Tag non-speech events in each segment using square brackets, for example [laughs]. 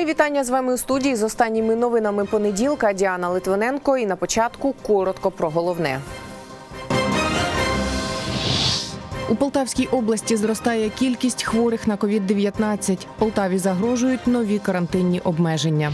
Мої вітання з вами у студії з останніми новинами понеділка. Діана Литвиненко. І на початку коротко про головне. У Полтавській області зростає кількість хворих на COVID-19. Полтаві загрожують нові карантинні обмеження.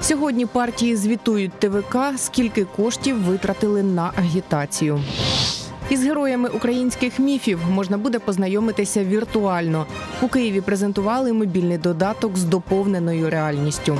Сьогодні партії звітують ТВК, скільки коштів витратили на агітацію. Із героями українських міфів можна буде познайомитися віртуально. У Києві презентували мобільний додаток з доповненою реальністю.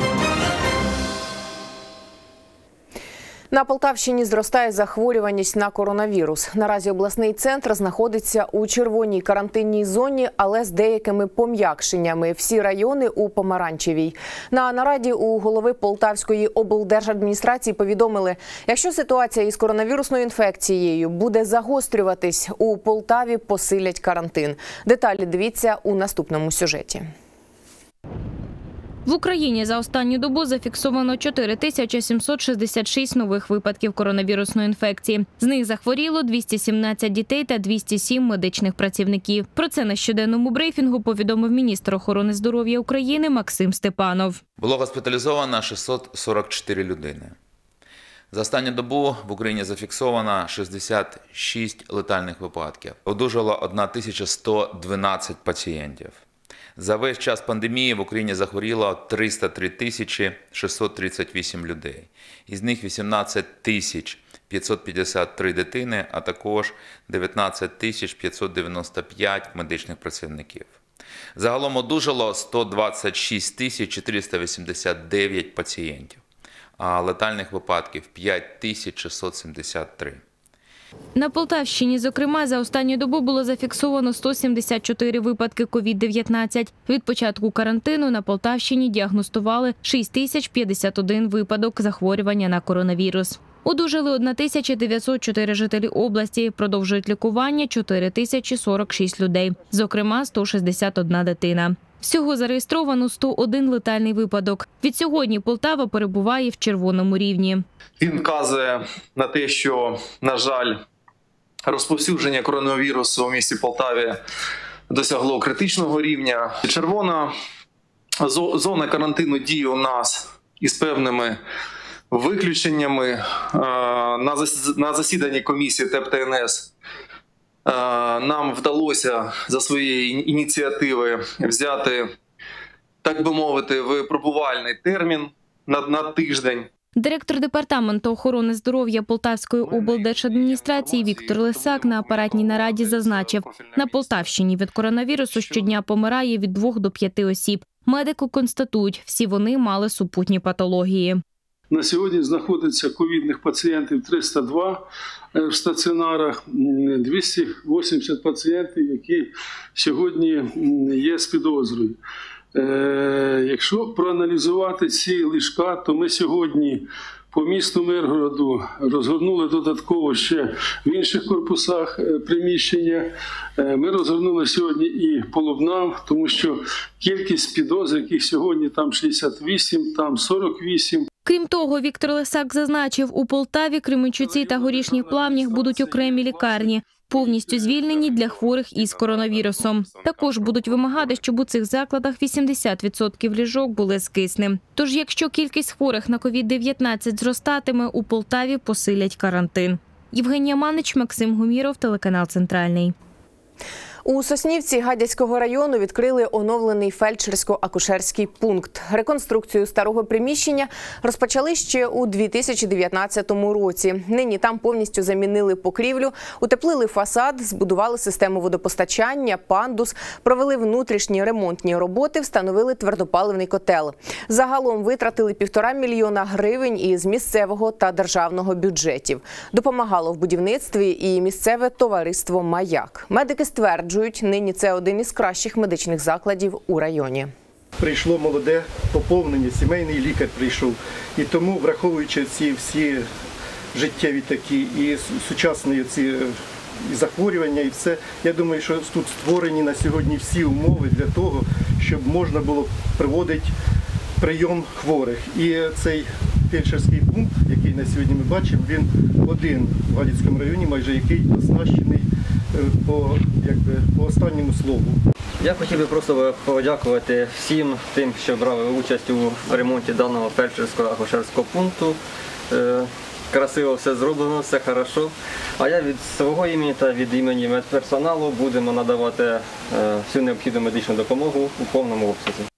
На Полтавщині зростає захворюваність на коронавірус. Наразі обласний центр знаходиться у червоній карантинній зоні, але з деякими пом'якшеннями. Всі райони у помаранчевій. На нараді у голови Полтавської облдержадміністрації повідомили, якщо ситуація із коронавірусною інфекцією буде загострюватись, у Полтаві посилять карантин. Деталі дивіться у наступному сюжеті. В Україні за останню добу зафіксовано 4766 нових випадків коронавірусної інфекції. З них захворіло 217 дітей та 207 медичних працівників. Про це на щоденному брифінгу повідомив міністр охорони здоров'я України Максим Степанов. Було госпіталізовано 644 людини. За останню добу в Україні зафіксовано 66 летальних випадків. Одужало 1112 пацієнтів. За весь час пандемії в Україні захворіло 303 тисячі 638 людей. Із них 18 тисяч 553 дитини, а також 19 тисяч 595 медичних працівників. Загалом одужало 126 тисяч 489 пацієнтів, а летальних випадків 5673. На Полтавщині, зокрема, за останню добу було зафіксовано 174 випадки COVID-19. Від початку карантину на Полтавщині діагностували 6051 випадок захворювання на коронавірус. Одужали 1904 жителі області, продовжують лікування 4046 людей, зокрема 161 дитина. Всього зареєстровано 101 летальний випадок. Від сьогодні Полтава перебуває в червоному рівні. Він вказує на те, що, на жаль, розповсюдження коронавірусу у місті Полтаві досягло критичного рівня. Червона зо- зона карантину діє у нас із певними виключеннями. Е, На зас- на засіданні комісії ТЕП-ТНС нам вдалося за своєї ініціативи взяти, так би мовити, випробувальний термін на, на тиждень. Директор департаменту охорони здоров'я Полтавської облдержадміністрації Віктор Лисак на апаратній нараді зазначив, на Полтавщині від коронавірусу щодня помирає від 2 до 5 осіб. Медику констатують, всі вони мали супутні патології. На сьогодні знаходиться ковідних пацієнтів 302 е, в стаціонарах, 280 пацієнтів, які сьогодні є з підозрою. Е, Якщо проаналізувати ці ліжка, то ми сьогодні по місту Миргороду розгорнули додатково ще в інших корпусах е, приміщення. Ми розгорнули сьогодні і по Лубнам, тому що кількість підозр, яких сьогодні там 68, там 48, Крім того, Віктор Лисак зазначив, у Полтаві, Кременчуці та Горішніх Плавнях будуть окремі лікарні, повністю звільнені для хворих із коронавірусом. Також будуть вимагати, щоб у цих закладах 80% ліжок були з киснем. Тож, якщо кількість хворих на COVID-19 зростатиме, у Полтаві посилять карантин. Євгенія Манич, Максим Гуміров, телеканал Центральний. У Соснівці Гадяцького району відкрили оновлений фельдшерсько-акушерський пункт. Реконструкцію старого приміщення розпочали ще у 2019 році. Нині там повністю замінили покрівлю, утеплили фасад, збудували систему водопостачання, пандус, провели внутрішні ремонтні роботи, встановили твердопаливний котел. Загалом витратили півтора мільйона гривень із місцевого та державного бюджетів. Допомагало в будівництві і місцеве товариство Маяк. Медики стверджують, нині це один із кращих медичних закладів у районі. прийшло молоде поповнення, сімейний лікар прийшов. І тому, враховуючи ці всі життєві такі і сучасні ці е, і захворювання, і все, я думаю, що тут створені на сьогодні всі умови для того, щоб можна було проводити прийом хворих. І цей фельдшерський пункт, який на сьогодні ми бачимо, він один в Галицькому районі, майже який оснащений по, якби, по останньому слову. Я хотів би просто подякувати всім тим, що брали участь у ремонті даного фельдшерського акушерського пункту. Е, Красиво все зроблено, все хорошо. А я від свого імені та від імені медперсоналу будемо надавати е, всю необхідну медичну допомогу у повному обсязі.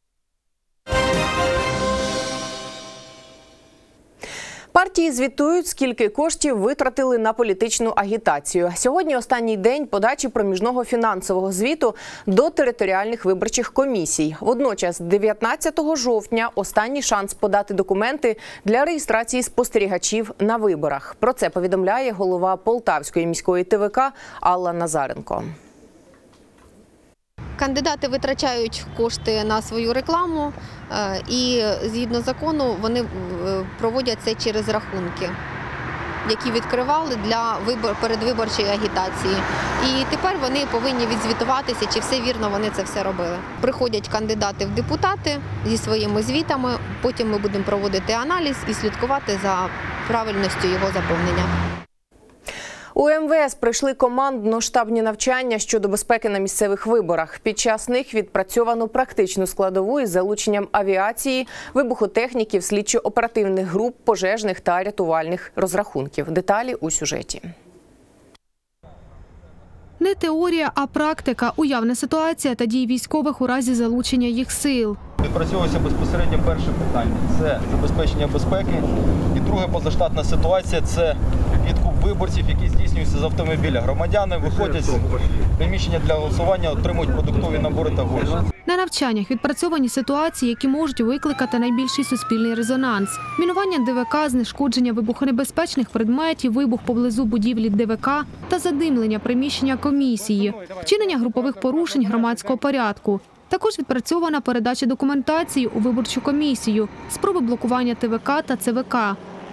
Партії звітують, скільки коштів витратили на політичну агітацію. Сьогодні останній день подачі проміжного фінансового звіту до територіальних виборчих комісій. Водночас, 19 жовтня, останній шанс подати документи для реєстрації спостерігачів на виборах. Про це повідомляє голова Полтавської міської ТВК Алла Назаренко. Кандидати витрачають кошти на свою рекламу, е, і згідно закону вони е, проводять це через рахунки, які відкривали для вибор передвиборчої агітації. І тепер вони повинні відзвітуватися, чи все вірно вони це все робили. Приходять кандидати в депутати зі своїми звітами. Потім ми будемо проводити аналіз і слідкувати за правильністю його заповнення. У МВС пройшли командно-штабні навчання щодо безпеки на місцевих виборах. Під час них відпрацьовано практичну складову із залученням авіації, вибухотехніків, слідчо-оперативних груп, пожежних та рятувальних розрахунків. Деталі у сюжеті. Не теорія, а практика, уявна ситуація та дії військових у разі залучення їх сил. Відпрацьовується безпосередньо перше питання це забезпечення безпеки. І друге позаштатна ситуація це виборців, які здійснюються з автомобіля. Громадяни виходять з приміщення для голосування, отримують продуктові набори та гроші. На навчаннях відпрацьовані ситуації, які можуть викликати найбільший суспільний резонанс: мінування ДВК, знешкодження вибухонебезпечних предметів, вибух поблизу будівлі ДВК та задимлення приміщення комісії, вчинення групових порушень громадського порядку. Також відпрацьована передача документації у виборчу комісію, спроби блокування ТВК та ЦВК.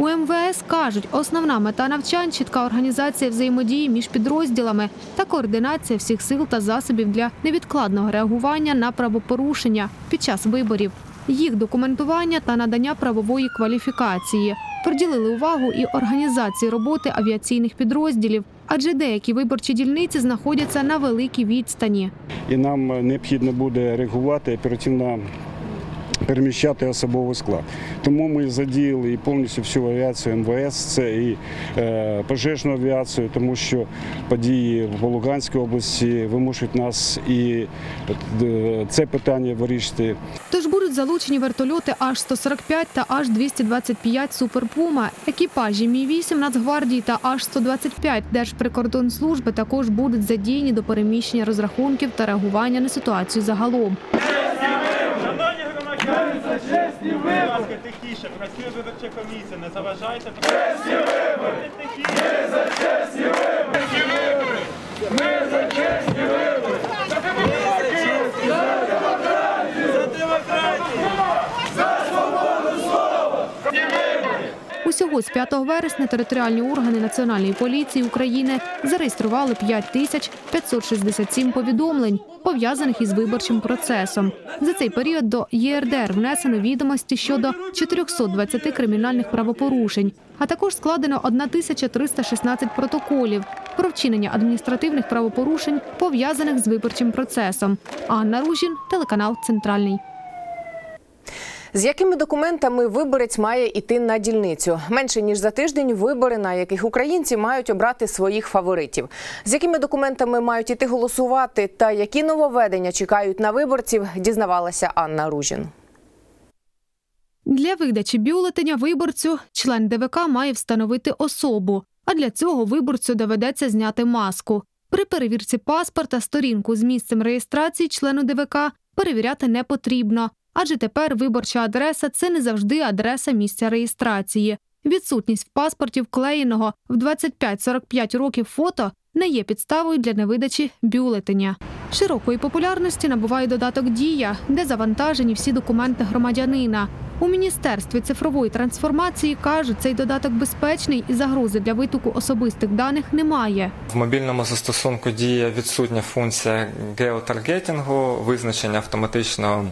У МВС кажуть, основна мета навчань чітка організація взаємодії між підрозділами та координація всіх сил та засобів для невідкладного реагування на правопорушення під час виборів, їх документування та надання правової кваліфікації. Приділили увагу і організації роботи авіаційних підрозділів, адже деякі виборчі дільниці знаходяться на великій відстані. і нам необхідно буде реагувати оперативно. Переміщати особовий склад. Тому ми задіяли і повністю всю авіацію МВС, це і е, пожежну авіацію, тому що події в Луганській області вимушують нас і е, це питання вирішити. Тож будуть залучені вертольоти Аж-145 та Аж-225 Супер Пума, екіпажі Мі-8 Нацгвардії та Аж-125 Держприкордонслужби також будуть задіяні до переміщення розрахунків та реагування на ситуацію загалом. Чесні вибори! Будь ласка, тихіше, працює виборча комісія, не заважайте. Чесні вибори! Ми за чесні вибори! Ми за чесні вибори! За демократію! За демократію! Усього з 5 вересня територіальні органи Національної поліції України зареєстрували 5 тисяч 567 повідомлень, пов'язаних із виборчим процесом. За цей період до ЄРДР внесено відомості щодо 420 кримінальних правопорушень, а також складено 1316 протоколів про вчинення адміністративних правопорушень, пов'язаних з виборчим процесом. Анна Ружін, телеканал Центральний. З якими документами виборець має йти на дільницю? Менше ніж за тиждень вибори, на яких українці мають обрати своїх фаворитів. З якими документами мають іти голосувати та які нововведення чекають на виборців, дізнавалася Анна Ружін. Для видачі бюлетеня виборцю член ДВК має встановити особу, а для цього виборцю доведеться зняти маску. При перевірці паспорта сторінку з місцем реєстрації члену ДВК перевіряти не потрібно, адже тепер виборча адреса це не завжди адреса місця реєстрації. Відсутність в паспорті вклеєного в 25-45 років фото не є підставою для невидачі бюлетеня. Широкої популярності набуває додаток Дія, де завантажені всі документи громадянина. У міністерстві цифрової трансформації кажуть, цей додаток безпечний і загрози для витоку особистих даних немає. В мобільному застосунку діє відсутня функція геотаргетингу, визначення автоматичного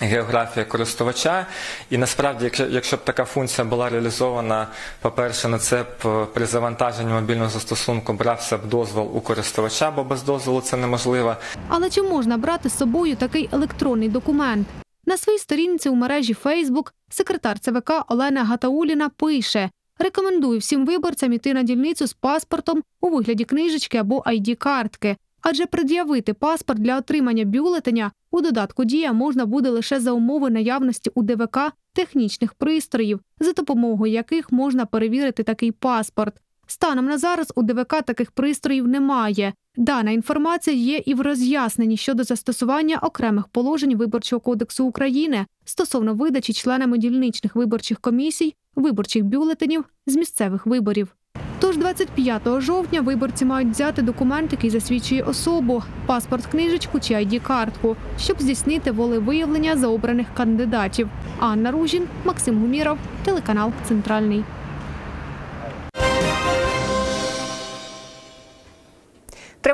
географія користувача. І насправді, якщо, якщо б така функція була реалізована, по-перше, на це б при завантаженні мобільного застосунку брався б дозвол у користувача, бо без дозволу це неможливо. Але чи можна брати з собою такий електронний документ? На своїй сторінці у мережі Facebook секретар ЦВК Олена Гатауліна пише: рекомендую всім виборцям іти на дільницю з паспортом у вигляді книжечки або ID-картки. Адже пред'явити паспорт для отримання бюлетеня у додатку Дія можна буде лише за умови наявності у ДВК технічних пристроїв, за допомогою яких можна перевірити такий паспорт. Станом на зараз у ДВК таких пристроїв немає. Дана інформація є і в роз'ясненні щодо застосування окремих положень Виборчого кодексу України стосовно видачі членами дільничних виборчих комісій виборчих бюлетенів з місцевих виборів. Тож 25 жовтня виборці мають взяти документ, який засвідчує особу, паспорт, книжечку чи ID-картку, щоб здійснити волевиявлення за обраних кандидатів. Анна Ружін, Максим Гуміров, телеканал Центральний.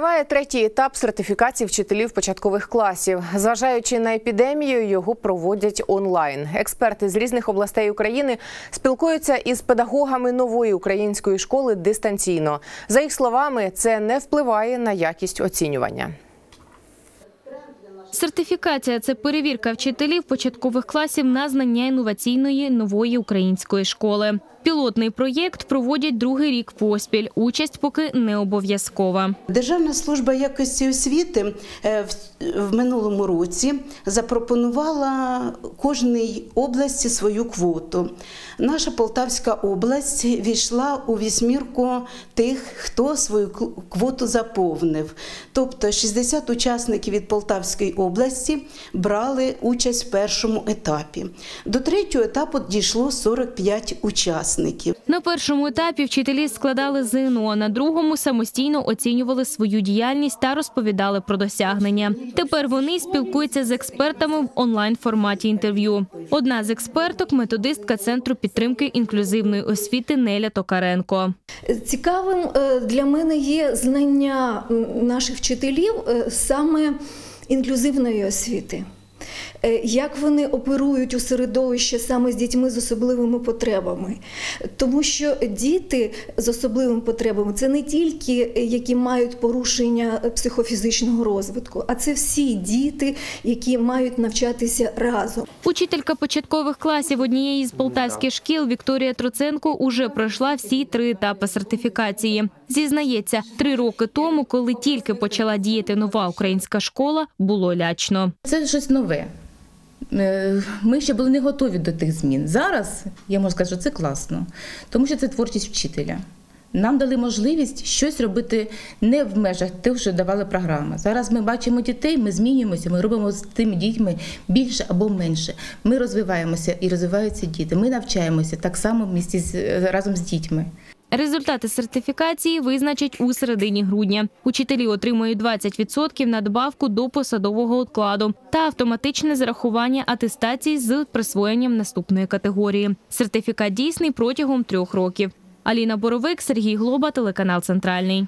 Триває третій етап сертифікації вчителів початкових класів. Зважаючи на епідемію, його проводять онлайн. Експерти з різних областей України спілкуються із педагогами нової української школи дистанційно. За їх словами, це не впливає на якість оцінювання. Сертифікація це перевірка вчителів початкових класів на знання інноваційної нової української школи. Пілотний проєкт проводять другий рік поспіль. Участь поки не обов'язкова. Державна служба якості освіти е, в- минулому році запропонувала кожній області свою квоту. Наша Полтавська область війшла у вісьмірку тих, хто свою квоту заповнив. Тобто 60 учасників від Полтавської області брали участь в першому етапі. До третього етапу дійшло 45 учасників. На першому етапі вчителі складали ЗНО, на другому самостійно оцінювали свою діяльність та розповідали про досягнення. Тепер вони спілкуються з експертами в онлайн форматі інтерв'ю. Одна з експерток методистка центру підтримки інклюзивної освіти Неля Токаренко. Цікавим е, для мене є знання наших вчителів е, саме інклюзивної освіти. Е, Як вони оперують у середовищі саме з дітьми з особливими потребами? Тому що діти з особливими потребами це не тільки е, які мають порушення е, психофізичного розвитку, а це всі діти, які мають навчатися разом. Учителька початкових класів однієї з полтавських шкіл Вікторія Троценко уже пройшла всі три етапи сертифікації. Зізнається, три роки тому, коли тільки почала діяти нова українська школа, було лячно. Це щось нове. Е, Ми ще були не готові до тих змін. Зараз я можу сказати, що це класно, тому що це творчість вчителя. Нам дали можливість щось робити не в межах того, що давали програми. Зараз ми бачимо дітей, ми змінюємося, ми робимо з тими дітьми більше або менше. Ми розвиваємося і розвиваються діти. Ми навчаємося так само в місті з- разом з дітьми. Результати сертифікації визначать у середині грудня. Учителі отримують 20% надбавку до посадового окладу та автоматичне зарахування атестацій з присвоєнням наступної категорії. Сертифікат дійсний протягом трьох років. Аліна Боровик, Сергій Глоба, телеканал Центральний.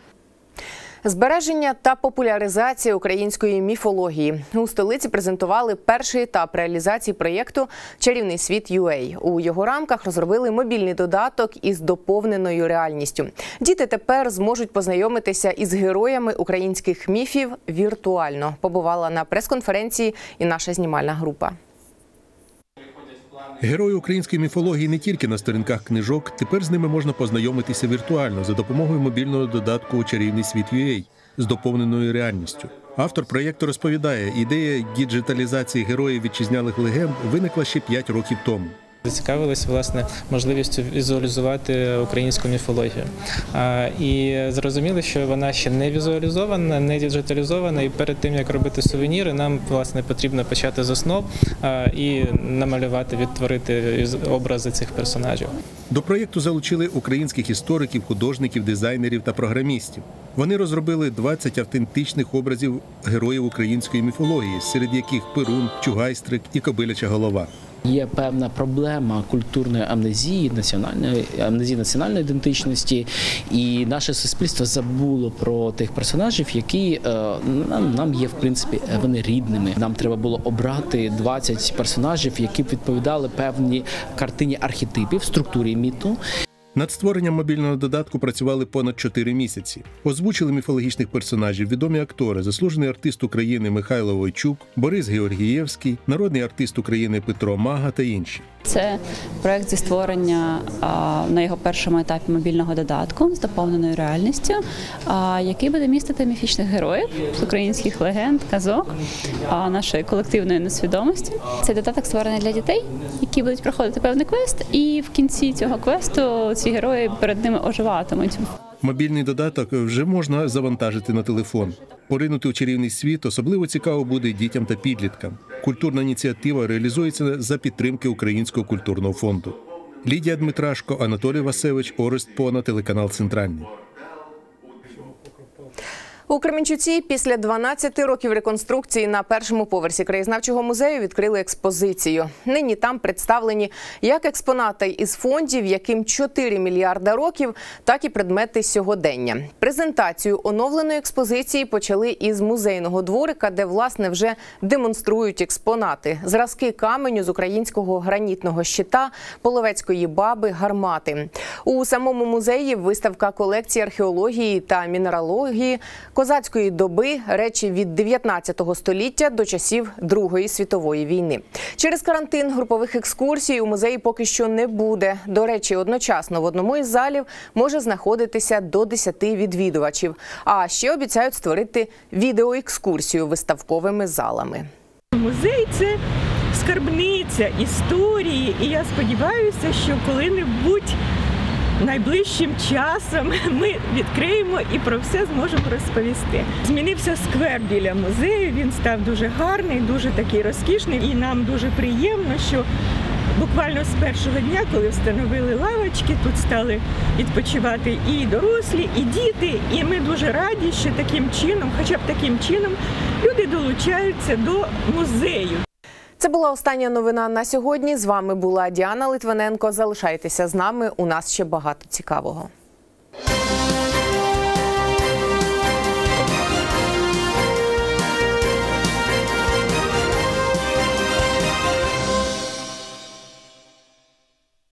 Збереження та популяризація української міфології у столиці презентували перший етап реалізації проєкту Чарівний світ UA». У його рамках розробили мобільний додаток із доповненою реальністю. Діти тепер зможуть познайомитися із героями українських міфів віртуально. Побувала на прес-конференції і наша знімальна група. Герої української міфології не тільки на сторінках книжок, тепер з ними можна познайомитися віртуально за допомогою мобільного додатку Чарівний світ UA з доповненою реальністю. Автор проєкту розповідає, ідея діджиталізації героїв вітчизняних легенд виникла ще 5 років тому. Зацікавились власне можливістю візуалізувати українську міфологію. І зрозуміли, що вона ще не візуалізована, не діджиталізована. І перед тим як робити сувеніри, нам власне потрібно почати з основ і намалювати, відтворити образи цих персонажів. До проєкту залучили українських істориків, художників, дизайнерів та програмістів. Вони розробили 20 автентичних образів героїв української міфології, серед яких Перун, Чугайстрик і Кобиляча голова. Є певна проблема культурної амнезії, національної амнезії національної ідентичності, і наше суспільство забуло про тих персонажів, які е, нам, нам є в принципі вони рідними. Нам треба було обрати 20 персонажів, які б відповідали певній картині архетипів, структурі міту. Над створенням мобільного додатку працювали понад 4 місяці. Озвучили міфологічних персонажів, відомі актори, заслужений артист України Михайло Войчук, Борис Георгієвський, народний артист України Петро Мага та інші. Це проект зі створення на його першому етапі мобільного додатку з доповненою реальністю, який буде містити міфічних героїв з українських легенд, казок, а, нашої колективної несвідомості. Цей додаток створений для дітей, які будуть проходити певний квест, і в кінці цього квесту ці герої перед ними оживатимуть. Мобільний додаток вже можна завантажити на телефон. Поринути у чарівний світ особливо цікаво буде дітям та підліткам. Культурна ініціатива реалізується за підтримки Українського культурного фонду. Лідія Дмитрашко, Анатолій Васевич, Орест Пона, телеканал Центральний. У Кременчуці після 12 років реконструкції на першому поверсі краєзнавчого музею відкрили експозицію. Нині там представлені як експонати із фондів, яким 4 мільярда років, так і предмети сьогодення. Презентацію оновленої експозиції почали із музейного дворика, де власне вже демонструють експонати: зразки каменю з українського гранітного щита, половецької баби, гармати. У самому музеї виставка колекції археології та мінералогії козацької доби, речі від 19 століття до часів Другої світової війни. Через карантин групових екскурсій у музеї поки що не буде. До речі, одночасно в одному із залів може знаходитися до 10 відвідувачів. А ще обіцяють створити відеоекскурсію виставковими залами. Музей це скарбниця історії, і я сподіваюся, що коли-небудь найближчим часом [laughs] ми відкриємо і про все зможемо розповісти. Змінився сквер біля музею. Він став дуже гарний, дуже такий розкішний, і нам дуже приємно, що. Буквально з першого дня, коли встановили лавочки, тут стали відпочивати і дорослі, і діти. І ми дуже раді, що таким чином, хоча б таким чином, люди долучаються до музею. Це була остання новина на сьогодні. З вами була Діана Литвиненко. Залишайтеся з нами. У нас ще багато цікавого.